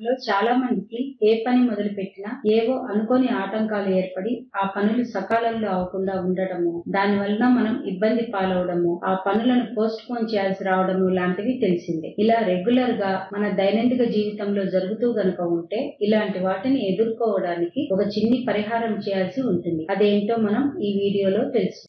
లో చాలా మందికి ఏ పని మొదలు పెట్టినా ఏవో అనుకోని ఆటంకాలు ఏర్పడి ఆ పనులు సకాలంలో అవకుండా ఉండటము దాని వలన మనం ఇబ్బంది పాలవడము ఆ పనులను పోస్ట్ పోన్ చేయాల్సి రావడము లాంటివి తెలిసిందే. ఇలా రెగ్యులర్గా మన దైనందిక జీవితంలో జరుగుతూ గనుక ఉంటే ఇలాంటి వాటిని ఎదుర్కోవడానికి ఒక చిన్ని పరిహారం చేయాల్సి ఉంటుంది. అదేంటో మనం ఈ వీడియోలో తెలుసు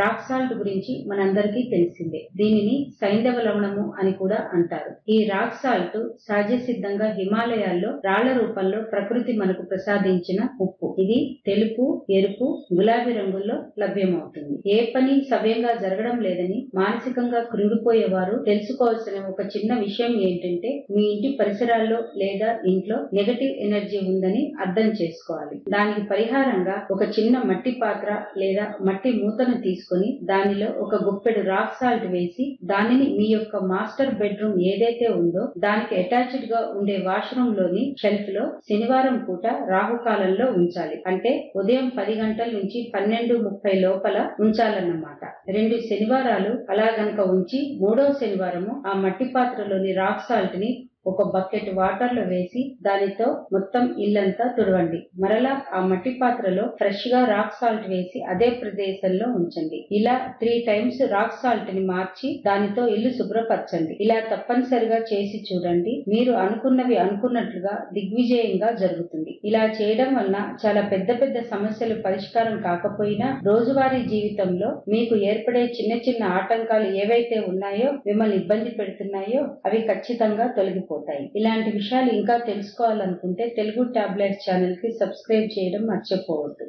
రాక్ సాల్ట్ గురించి మనందరికీ తెలిసిందే. దీనిని సైంధవ లవణము అని కూడా అంటారు. ఈ రాక్ సాల్ట్ సహజ సిద్ధంగా హిమాలయాల్లో రాళ్ళ రూపంలో ప్రకృతి మనకు ప్రసాదించిన ఉప్పు. ఇది తెలుపు ఎరుపు గులాబీ రంగుల్లో లభ్యమవుతుంది. ఏ పని సవ్యంగా జరగడం లేదని మానసికంగా కృంగిపోయేవారు తెలుసుకోవాల్సిన ఒక చిన్న విషయం ఏంటంటే మీ ఇంటి పరిసరాల్లో లేదా ఇంట్లో నెగటివ్ ఎనర్జీ ఉందని అర్థం చేసుకోవాలి. దానికి పరిహారంగా ఒక చిన్న మట్టి పాత్ర లేదా మట్టి మూతను తీసుకు తీసుకుని దానిలో ఒక గుప్పెడు రాక్ సాల్ట్ వేసి దానిని మీ యొక్క మాస్టర్ బెడ్రూమ్ ఏదైతే ఉందో దానికి అటాచ్డ్గా ఉండే వాష్రూమ్లోని షెల్ఫ్లో శనివారం పూట రాహుకాలంలో ఉంచాలి. అంటే ఉదయం పది గంటల నుంచి పన్నెండు ముప్పై లోపల ఉంచాలన్నమాట. రెండు శనివారాలు అలా గనక ఉంచి మూడో శనివారము ఆ మట్టి పాత్రలోని రాక్ సాల్ట్ని ఒక బకెట్ వాటర్లో వేసి దానితో మొత్తం ఇల్లంతా తుడవండి. మరలా ఆ మట్టి పాత్రలో ఫ్రెష్గా రాక్ సాల్ట్ వేసి అదే ప్రదేశంలో ఉంచండి. ఇలా త్రీ టైమ్స్ రాక్ సాల్ట్ని మార్చి దానితో ఇల్లు శుభ్రపరచండి. ఇలా తప్పనిసరిగా చేసి చూడండి. మీరు అనుకున్నవి అనుకున్నట్లుగా దిగ్విజయంగా జరుగుతుంది. ఇలా చేయడం వలన చాలా పెద్ద పెద్ద సమస్యలు పరిష్కారం కాకపోయినా రోజువారీ జీవితంలో మీకు ఏర్పడే చిన్న చిన్న ఆటంకాలు ఏవైతే ఉన్నాయో మిమ్మల్ని ఇబ్బంది పెడుతున్నాయో అవి ఖచ్చితంగా పోతాయి. ఇలాంటి విషయాలు ఇంకా తెలుసుకోవాలనుకుంటే తెలుగు టాబ్లెట్స్ ఛానల్కి సబ్స్క్రైబ్ చేయడం మర్చిపోవద్దు.